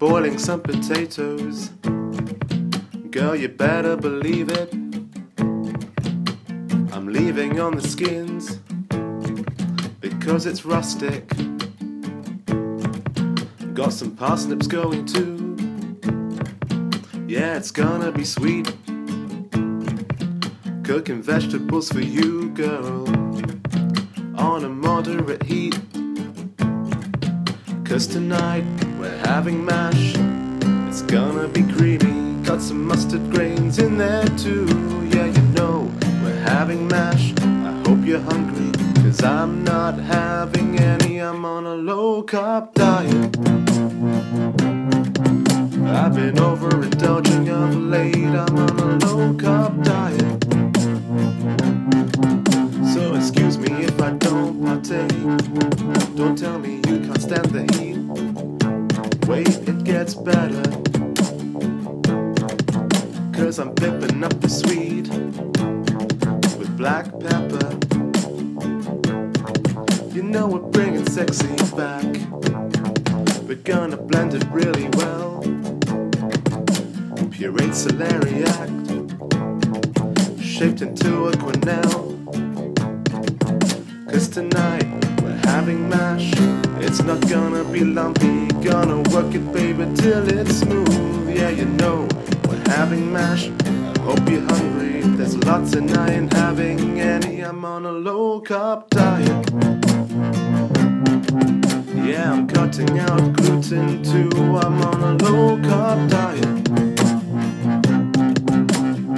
boiling some potatoes. Girl, you better believe it. I'm leaving on the skins because it's rustic. Got some parsnips going too. Yeah, it's gonna be sweet. Cooking vegetables for you, girl, on a moderate heat. Cause tonight we're having mash. It's gonna be creamy. Got some mustard grains in there too. Yeah, you know we're having mash. I hope you're hungry. Cause I'm not having any. I'm on a low carb diet. I've been overindulging of late. I'm on a low carb diet. So excuse me if I don't partake. Don't tell me you can't stand the heat. Wait, it gets better. Cause I'm pipping up the sweet with black pepper. You know we're bringing sexy back. We're gonna blend it really well. Pureed celeriac, shaped into a quenelle. Cause tonight having mash. It's not gonna be lumpy, gonna work it, baby, till it's smooth. Yeah, you know we're having mash. I hope you're hungry. There's lots and I ain't having any. I'm on a low carb diet. Yeah, I'm cutting out gluten too. I'm on a low carb diet.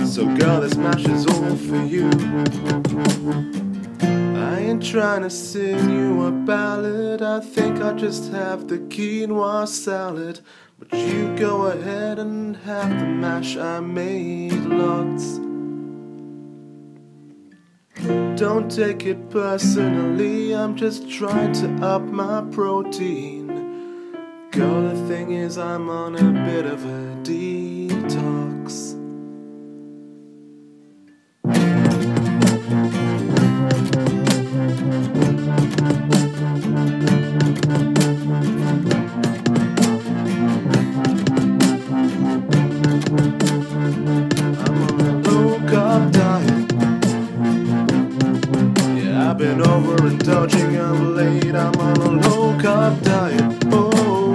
So, girl, this mash is all for you. Trying to sing you a ballad. I think I just have the quinoa salad. But you go ahead and have the mash I made lots. Don't take it personally, I'm just trying to up my protein. Girl, the thing is, I'm on a bit of a detox. i've been over and overindulging, I'm late, I'm on a low carb diet. Oh,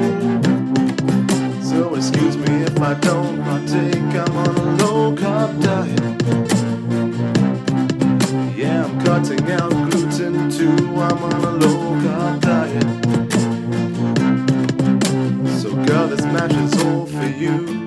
so excuse me if I don't partake, I'm on a low carb diet. Yeah, I'm cutting out gluten too, I'm on a low carb diet. So, girl, this match is all for you.